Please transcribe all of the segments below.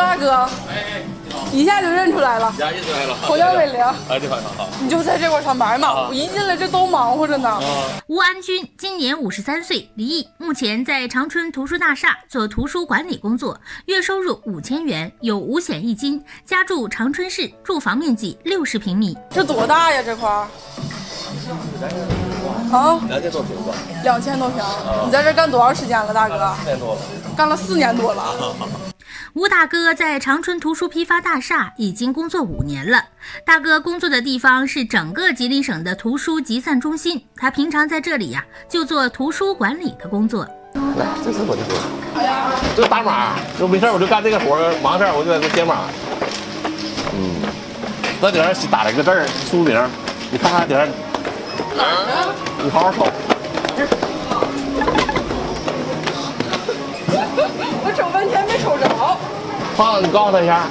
大哥，哎一下就认出来了，家认出来了，侯家伟玲，哎，你好，你好，你就在这块上班嘛？我一进来这都忙活着呢。吴安军今年五十三岁，离异，目前在长春图书大厦做图书管理工作，月收入五千元，有五险一金，家住长春市，住房面积六十平米。这多大呀？这块儿？啊，两千多平吧，两千多平。你在这干多长时间了，大哥？四年多了。干了四年多了。吴大哥在长春图书批发大厦已经工作五年了。大哥工作的地方是整个吉林省的图书集散中心，他平常在这里呀就做图书管理的工作。来，这是我的活，这打码，就没事我就干这个活忙事我就在这解码。嗯，那顶上打了个字儿，书名，你看看顶上。哪儿你好好瞅。胖，你告诉他一下。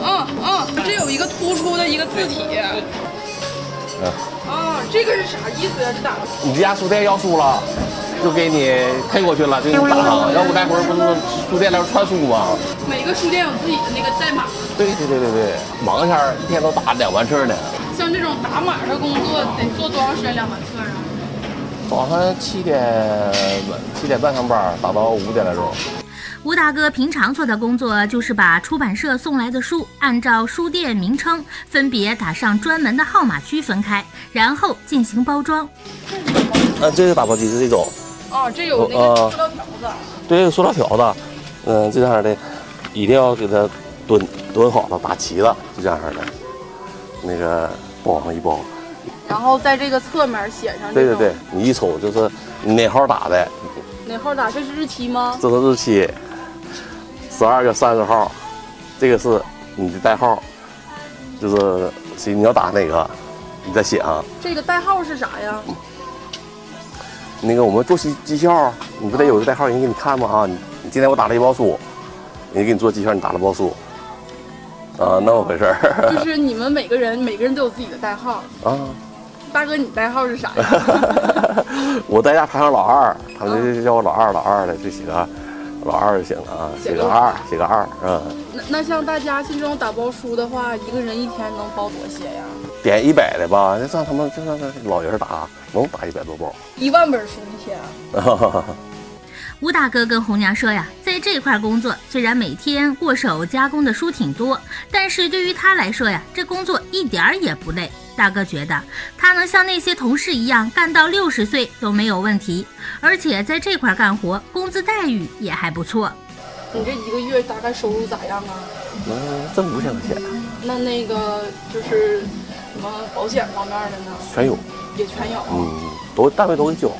嗯嗯，这有一个突出的一个字体。嗯。啊，这个是啥意思呀？这打。你这家书店要书了，就给你配过去了，就给你打上。要不待会儿不是书店来串书吗？每个书店有自己的那个代码。对对对对对，忙一下一天都打两万册呢。像这种打码的工作得做多长时间两万册啊？早上七点七点半上班，打到五点来钟。吴大哥平常做的工作就是把出版社送来的书按照书店名称分别打上专门的号码区分开，然后进行包装。啊，这个打包机是这种。哦，这有那个塑料条子。对，塑料条子。嗯，这样的，一定要给它蹲蹲好了，打齐了，就这样的。那个包上一包。然后在这个侧面写上。对对对，你一瞅就是哪号打的。哪号打？这是日期吗？这是日期。十二月三十号，这个是你的代号，就是谁你要打哪个，你再写啊。这个代号是啥呀？那个我们做绩绩效，你不得有个代号，人给你看吗？啊，你你今天我打了一包书，人给你做绩效，你打了包书，啊，那么回事儿。就是你们每个人，每个人都有自己的代号啊。大哥，你代号是啥呀？我在家排行老二，他们就叫我老二，老二的就写个。老二就行了啊，写个二，写个二，嗯。那那像大家像这种打包书的话，一个人一天能包多些呀？点一百的吧，那算他们就像那老人打，能打一百多包。一万本书一天。吴大哥跟红娘说呀，在这块工作虽然每天过手加工的书挺多，但是对于他来说呀，这工作一点儿也不累。大哥觉得他能像那些同事一样干到六十岁都没有问题，而且在这块干活，工资待遇也还不错。你这一个月大概收入咋样啊？能挣五千块钱。那那个就是什么保险方面的呢？全有，也全有。嗯，都单位都给交。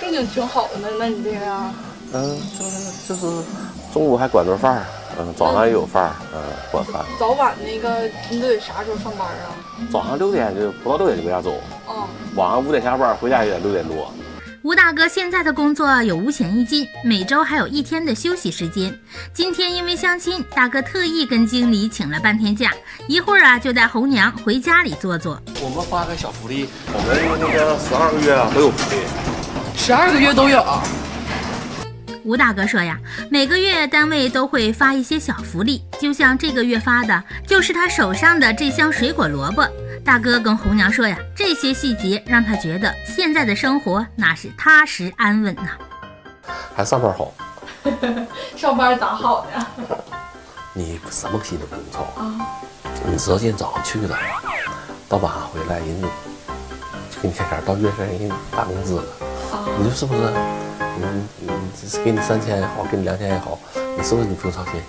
正经挺好的呢，那你这个呀？嗯，就是就是中午还管顿饭儿。嗯，早上也有饭儿嗯，管饭。早晚那个你都得啥时候上班啊？早上六点就不到六点就回家走。哦。晚上五点下班，回家也得六点多。吴大哥现在的工作有五险一金，每周还有一天的休息时间。今天因为相亲，大哥特意跟经理请了半天假，一会儿啊就带红娘回家里坐坐。我们发个小福利，我们那个十二个月啊都有福利。十二个月都有。吴大哥说呀，每个月单位都会发一些小福利，就像这个月发的，就是他手上的这箱水果萝卜。大哥跟红娘说呀，这些细节让他觉得现在的生活那是踏实安稳呐。还上班好？上班咋好呢？你什么心都不用操啊！你知道今天早上去了，到晚上回来，人就给你开钱，到月份人给你发工资了。你说是不是？嗯嗯，给你三千也好，给你两千也好，你是不是你不用操心？